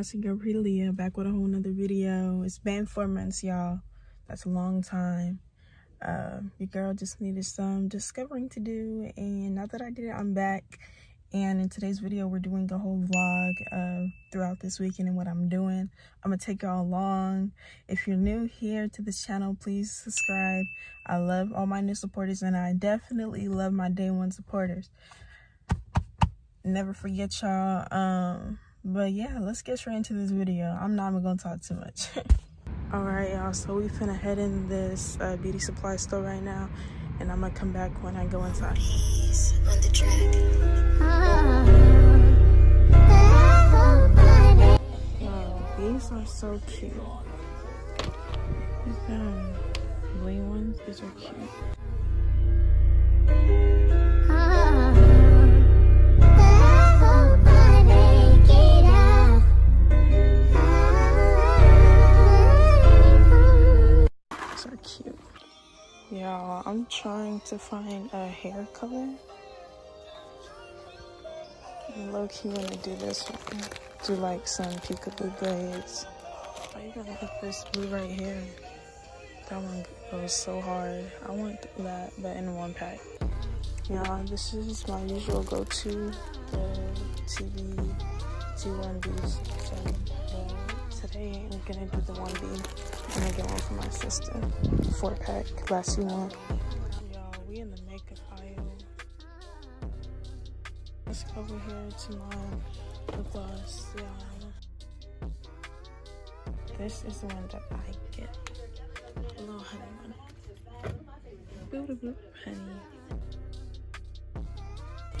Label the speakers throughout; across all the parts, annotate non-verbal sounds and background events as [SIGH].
Speaker 1: it's your girl back with a whole nother video. It's been four months, y'all. That's a long time. Uh, your girl just needed some discovering to do, and now that I did it, I'm back. And in today's video, we're doing a whole vlog uh, throughout this weekend and what I'm doing. I'm gonna take y'all along. If you're new here to this channel, please subscribe. I love all my new supporters, and I definitely love my day one supporters. Never forget y'all. Um, but yeah, let's get straight into this video. I'm not even gonna talk too much. [LAUGHS] All right, y'all, so we finna head in this uh, beauty supply store right now, and I'm gonna come back when I go inside. on the track. Oh, these are so cute. These um, bling ones, these are cute. Trying to find a hair color. Low key wanna do this one. Do like some peekaboo braids. You gonna put this blue right here? That one goes so hard. I want that, but in one pack. Y'all, this is my usual go-to, the TV T1Bs. So, uh, today I'm gonna do the 1B. I'm gonna get one for my sister. Four pack, classy one. Y'all, over here to my lip gloss, y'all. This is the one that I get. A little honey one. Boop, boop, honey.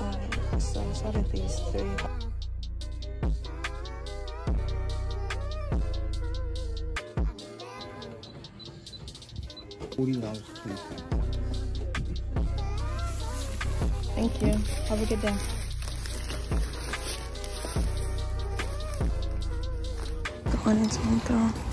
Speaker 1: Alright, so out of these three. Thank you. Have a good day. Going into my
Speaker 2: Maybe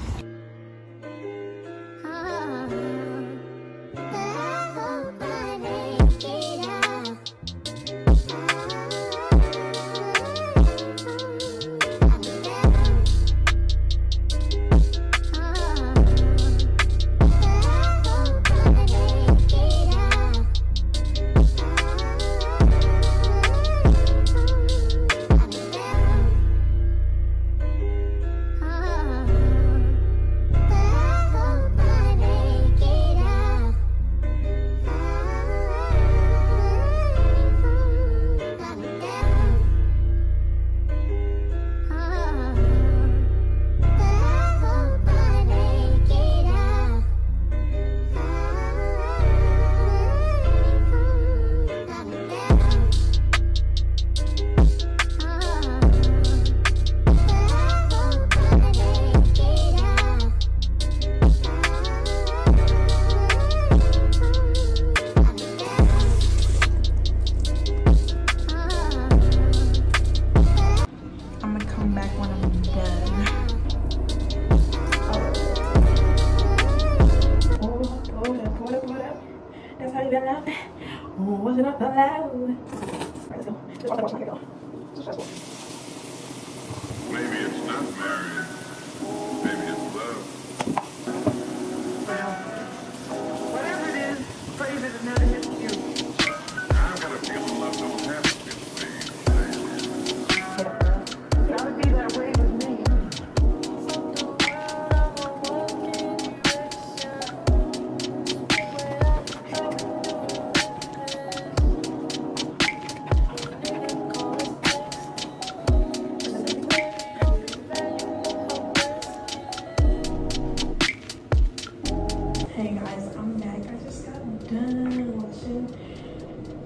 Speaker 1: done washing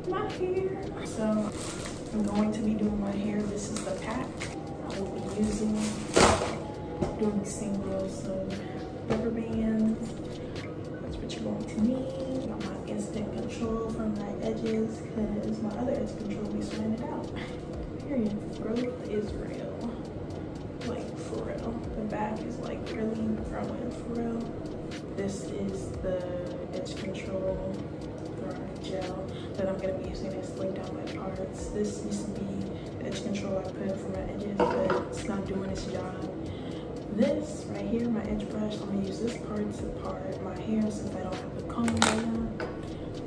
Speaker 1: my hair. So I'm going to be doing my hair. This is the pack I will be using. Doing singles so rubber bands. That's what you're going to need. Got my instant control from my edges because my other edge control be sweating it out. Period. Growth is real. Like for real. The back is like really growing for real. This is the edge control gel that I'm going to be using to slick down my parts. This used to be edge control I put for my edges, but it's not doing its job. This right here, my edge brush, I'm gonna use this part to part my hair since I don't have a comb right now.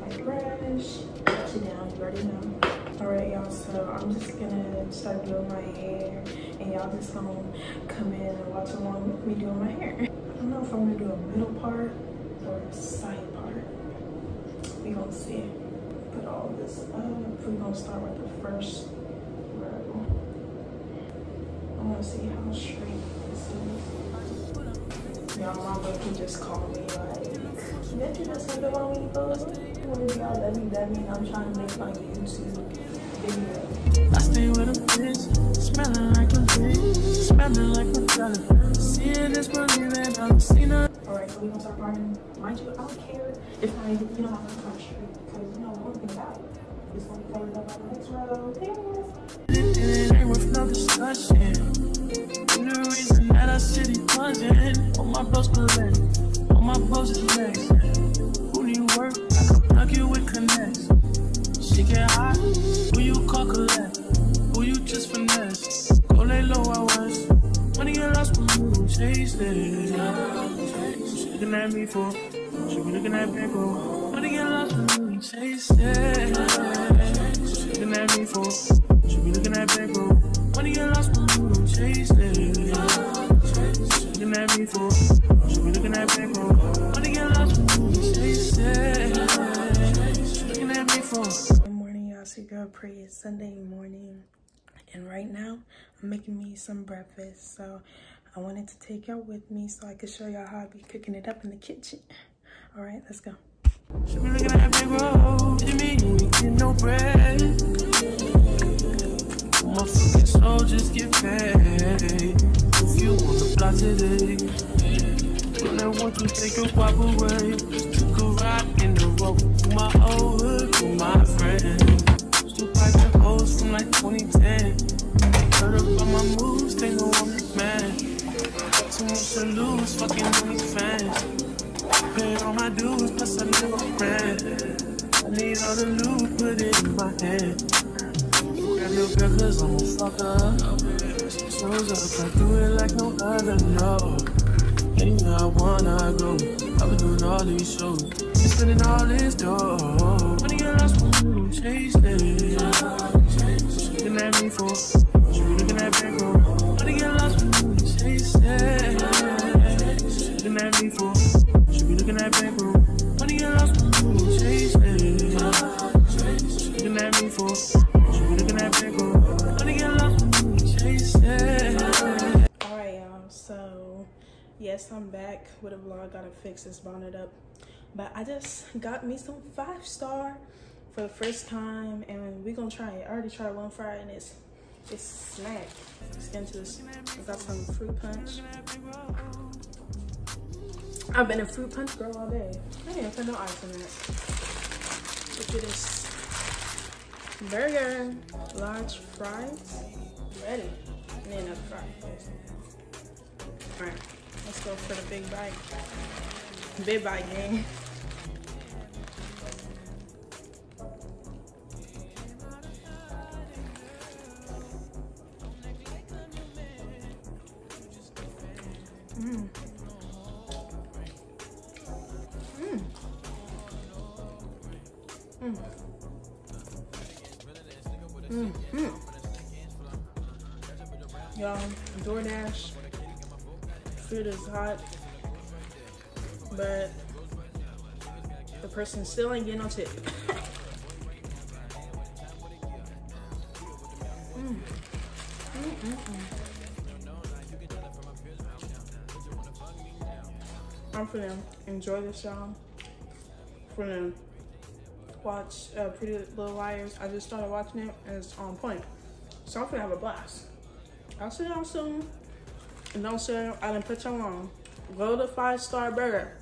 Speaker 1: My brush, it down, you already know. Alright y'all, so I'm just gonna start doing my hair and y'all just gonna come in and watch along with me doing my hair. I don't know if I'm gonna do a middle part or a side part. We gonna see. Put all this oh, up. We're gonna start with the first row. I wanna see how straight this is. Y'all, my baby just called me like, did you just have on me, boo? What is y'all let me that mean I'm trying to make my YouTube video.
Speaker 3: I stay with a bitch, smelling like a bitch, smelling like a dollar. Seeing this believing, I'm seen her.
Speaker 1: So we gonna start partying. Mind you, I don't care if I, you know, I'm not straight, because, you know, one thing about it, it's gonna be covered up by the next row.
Speaker 3: It ain't worth no discussion. The reason that our city buzzing. All my all my. Who need work? I can plug you with connects. She get hot, who you call? Who you just finesse? Go lay low, I was. Money chase it. Looking at me for, she be looking at me for. Money get lost when you chase it. She looking at me for, she be looking at me for. Money get lost when you chase it. She looking at me for, she be looking at me for. Money get lost when you chase it. She looking at me for.
Speaker 1: Good morning, y'all. So girl Prii. It's Sunday morning, and right now I'm making me some breakfast. So I wanted to take y'all with me so I could show y'all how I be cooking it up in the kitchen. [LAUGHS] All right, let's go.
Speaker 3: Today, want to take away. 10. Heard about my moves, they know I'm the man. Too much to lose, fucking these fans. Paid all my dues, plus a little friend. I need all the loot, put it in my hand. Grab your girl, cause I'm a fucker. Shows up, I do it like no other, no. Anywhere I wanna go, I've been doing all these shows. Spending all this dough. Money get lost when you chase it she. Money get lost when you. She she be looking. Money get lost when you. She she be looking. Money get lost when you.
Speaker 1: All right, y'all. So yes, I'm back with a vlog. Gotta fix this bonnet up, but I just got me some five star for the first time, and we're gonna try it. I already tried one fry, and it's it's snack. Let's get into this. I got some fruit punch. I've been a fruit punch girl all day. I didn't put no ice in it. Look at this burger, large fries, ready. And then another fry. All right, let's go for the big bite. Big bite gang. Mm. Mm. Mm. Mm. Mm. Y'all, DoorDash food is hot, but the person still ain't getting no tip. [LAUGHS] Mm. Mm, mm, I'm finna enjoy this, y'all. Finna watch uh, Pretty Little Liars. I just started watching it and it's on point. So I'm finna have a blast. I'll see y'all soon. And don't say I didn't put y'all on. Go to Five Star Burger.